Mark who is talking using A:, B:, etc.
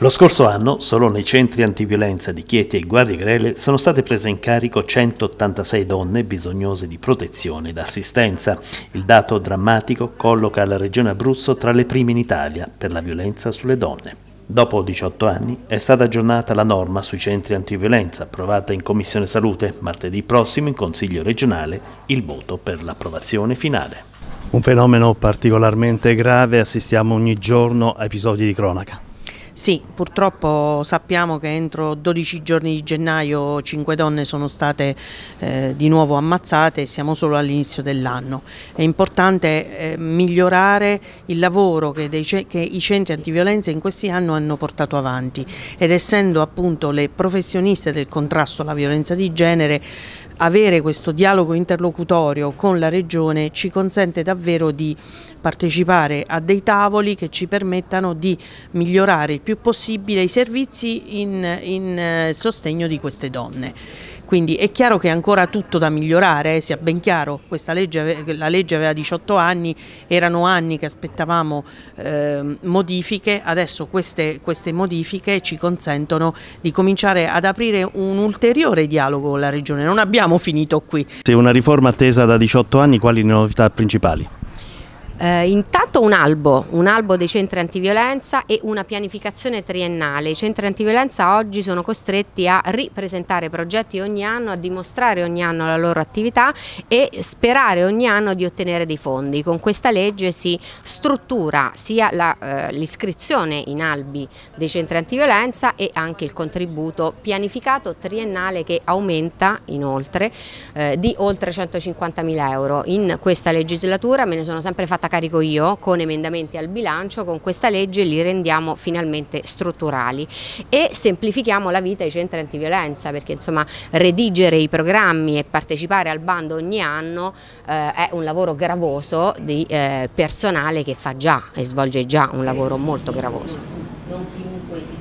A: Lo scorso anno, solo nei centri antiviolenza di Chieti e Guardie Grele sono state prese in carico 186 donne bisognose di protezione ed assistenza. Il dato drammatico colloca la regione Abruzzo tra le prime in Italia per la violenza sulle donne. Dopo 18 anni è stata aggiornata la norma sui centri antiviolenza, approvata in Commissione Salute. Martedì prossimo in Consiglio regionale il voto per l'approvazione finale.
B: Un fenomeno particolarmente grave, assistiamo ogni giorno a episodi di cronaca.
C: Sì, purtroppo sappiamo che entro 12 giorni di gennaio 5 donne sono state eh, di nuovo ammazzate e siamo solo all'inizio dell'anno. È importante eh, migliorare il lavoro che, dei, che, i centri antiviolenza in questi anni hanno portato avanti ed essendo appunto le professioniste del contrasto alla violenza di genere avere questo dialogo interlocutorio con la Regione ci consente davvero di partecipare a dei tavoli che ci permettano di migliorare il più possibile i servizi in, in eh, sostegno di queste donne. Quindi è chiaro che è ancora tutto da migliorare, eh, sia ben chiaro, legge, la legge aveva 18 anni, erano anni che aspettavamo eh, modifiche, adesso queste, queste, modifiche ci consentono di cominciare ad aprire un ulteriore dialogo con la Regione, non abbiamo finito qui.
B: Se una riforma attesa da 18 anni, quali le novità principali?
D: Eh, intanto un albo, un albo dei centri antiviolenza e una pianificazione triennale. I centri antiviolenza oggi sono costretti a ripresentare progetti ogni anno, a dimostrare ogni anno la loro attività e sperare ogni anno di ottenere dei fondi. Con questa legge si struttura sia eh, l'iscrizione in albi dei centri antiviolenza e anche il contributo pianificato triennale che aumenta inoltre eh, di oltre 150 mila euro. In questa legislatura me ne sono sempre fatta carico io con emendamenti al bilancio, con questa legge li rendiamo finalmente strutturali e semplifichiamo la vita ai centri antiviolenza perché insomma redigere i programmi e partecipare al bando ogni anno eh, è un lavoro gravoso di eh, personale che fa già e svolge già un lavoro molto gravoso. Non chiunque si